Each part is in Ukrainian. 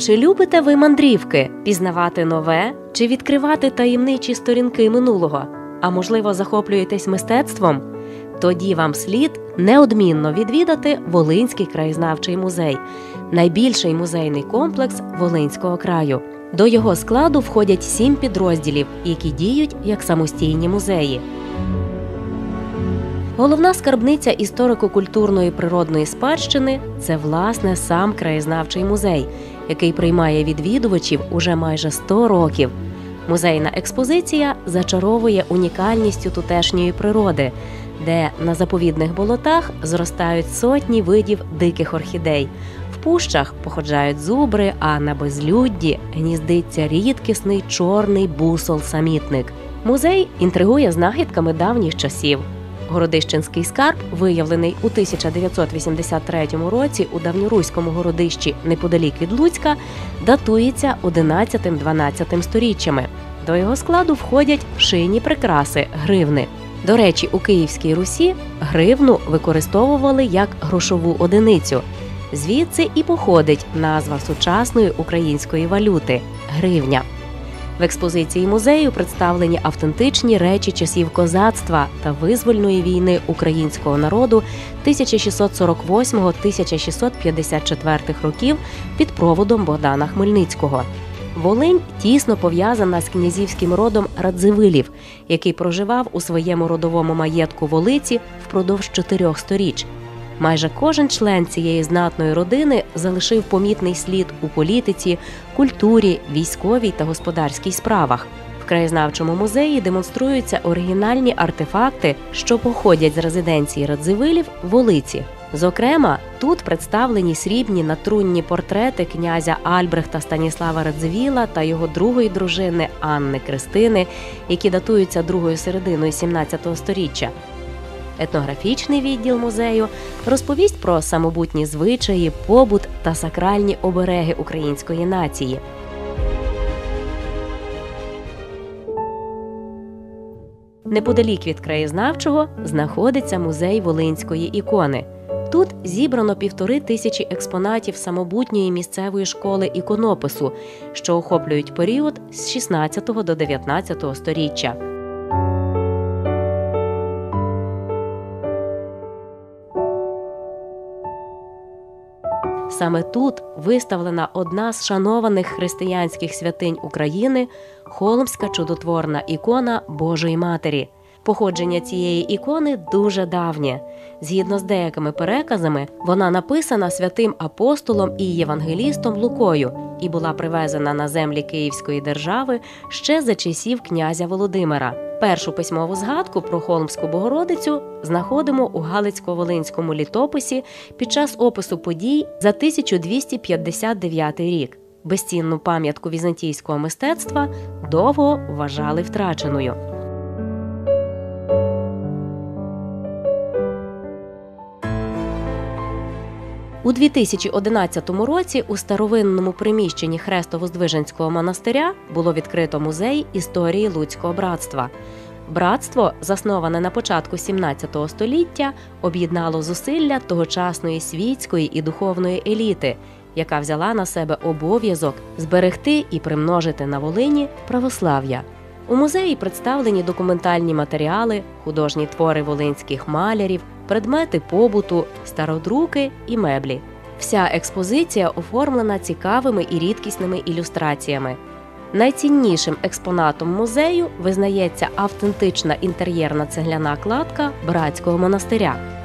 Чи любите ви мандрівки, пізнавати нове, чи відкривати таємничі сторінки минулого? А можливо, захоплюєтесь мистецтвом? Тоді вам слід неодмінно відвідати Волинський краєзнавчий музей, найбільший музейний комплекс Волинського краю. До його складу входять сім підрозділів, які діють як самостійні музеї. Головна скарбниця історико-культурної природної спадщини це власне сам краєзнавчий музей, який приймає відвідувачів уже майже 100 років. Музейна експозиція зачаровує унікальністю тутешньої природи, де на заповідних болотах зростають сотні видів диких орхідей. В пущах походжають зубри, а на безлюдді гніздиться рідкісний чорний бусол-самітник. Музей інтригує знахідками давніх часів. Городищенський скарб, виявлений у 1983 році у давньоруському городищі неподалік від Луцька, датується 11-12 сторіччями. До його складу входять шийні прикраси гривни. До речі, у Київській Русі гривну використовували як грошову одиницю. Звідси і походить назва сучасної української валюти гривня. В експозиції музею представлені автентичні речі часів козацтва та визвольної війни українського народу 1648-1654 років під проводом Богдана Хмельницького. Волинь тісно пов'язана з князівським родом Радзивилів, який проживав у своєму родовому маєтку Волиці впродовж чотирьох сторіч. Майже кожен член цієї знатної родини залишив помітний слід у політиці, культурі, військовій та господарській справах. В краєзнавчому музеї демонструються оригінальні артефакти, що походять з резиденції Радзивилів Волиці. Зокрема, тут представлені срібні натрунні портрети князя Альбрехта Станіслава Радзивіла та його другої дружини Анни Кристини, які датуються другою серединою 17 століття. Етнографічний відділ музею розповість про самобутні звичаї, побут та сакральні обереги української нації. Неподалік від краєзнавчого знаходиться музей Волинської ікони. Тут зібрано півтори тисячі експонатів самобутньої місцевої школи іконопису, що охоплюють період з 16 до 19 століття. Саме тут виставлена одна з шанованих християнських святинь України холмська чудотворна ікона Божої Матері. Походження цієї ікони дуже давнє. Згідно з деякими переказами, вона написана святим апостолом і євангелістом Лукою і була привезена на землі Київської держави ще за часів князя Володимира. Першу письмову згадку про Холмську Богородицю знаходимо у Галицько-Волинському літописі під час опису подій за 1259 рік. Безцінну пам'ятку візантійського мистецтва довго вважали втраченою. У 2011 році у старовинному приміщенні Хрестово-Здвиженського монастиря було відкрито музей історії Луцького братства. Братство, засноване на початку 17 століття, об'єднало зусилля тогочасної світської і духовної еліти, яка взяла на себе обов'язок зберегти і примножити на Волині православ'я. У музеї представлені документальні матеріали, художні твори волинських малярів, предмети побуту, стародруки і меблі. Вся експозиція оформлена цікавими і рідкісними ілюстраціями. Найціннішим експонатом музею визнається автентична інтер'єрна цегляна кладка братського монастиря.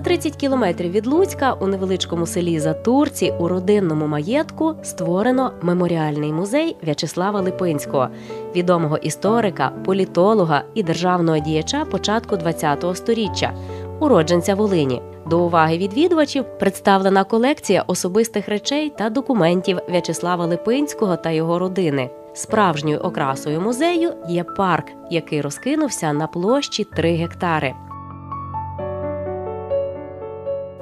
За 30 кілометрів від Луцька у невеличкому селі Затурці у родинному маєтку створено меморіальний музей В'ячеслава Липинського, відомого історика, політолога і державного діяча початку ХХ століття, уродженця Волині. До уваги відвідувачів представлена колекція особистих речей та документів В'ячеслава Липинського та його родини. Справжньою окрасою музею є парк, який розкинувся на площі 3 гектари.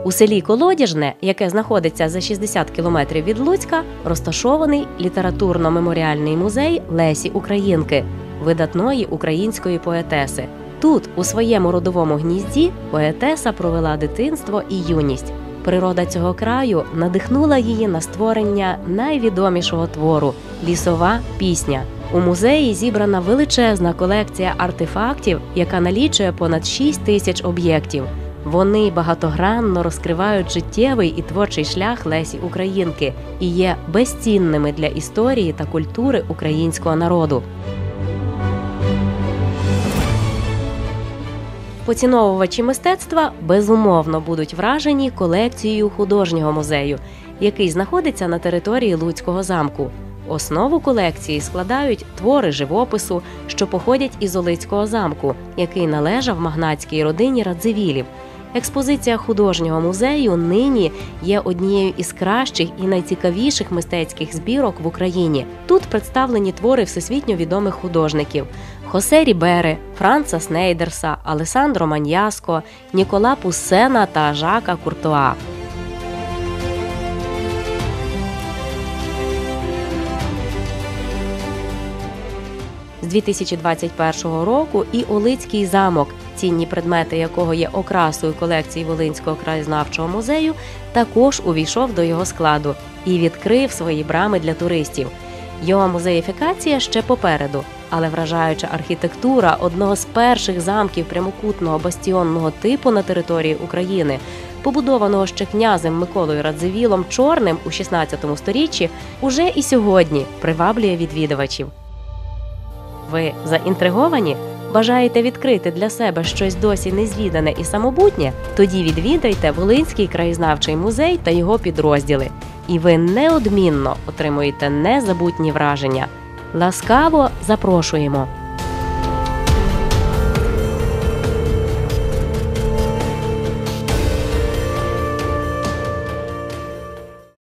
У селі Колодяжне, яке знаходиться за 60 кілометрів від Луцька, розташований літературно-меморіальний музей Лесі Українки, видатної української поетеси. Тут, у своєму родовому гнізді, поетеса провела дитинство і юність. Природа цього краю надихнула її на створення найвідомішого твору лісова пісня. У музеї зібрана величезна колекція артефактів, яка налічує понад 6 тисяч об'єктів. Вони багатогранно розкривають життєвий і творчий шлях Лесі Українки і є безцінними для історії та культури українського народу. Поціновувачі мистецтва безумовно будуть вражені колекцією художнього музею, який знаходиться на території Луцького замку. Основу колекції складають твори живопису, що походять із Олицького замку, який належав магнатській родині Радзивілів. Експозиція художнього музею нині є однією із кращих і найцікавіших мистецьких збірок в Україні. Тут представлені твори всесвітньо відомих художників: Хосе Рібери, Франца Снейдерса, Алесандро Маньяско, Нікола Пуссена та Жака Куртуа. 2021 року і Олицький замок, цінні предмети якого є окрасою колекції Волинського краєзнавчого музею, також увійшов до його складу і відкрив свої брами для туристів. Його музеїфікація ще попереду, але вражаюча архітектура одного з перших замків прямокутного бастіонного типу на території України, побудованого ще князем Миколою Радзивілом Чорним у 16 сторіччі, уже і сьогодні приваблює відвідувачів. Ви заінтриговані? Бажаєте відкрити для себе щось досі незвідане і самобутнє? Тоді відвідайте Волинський краєзнавчий музей та його підрозділи, і ви неодмінно отримуєте незабутні враження. Ласкаво запрошуємо!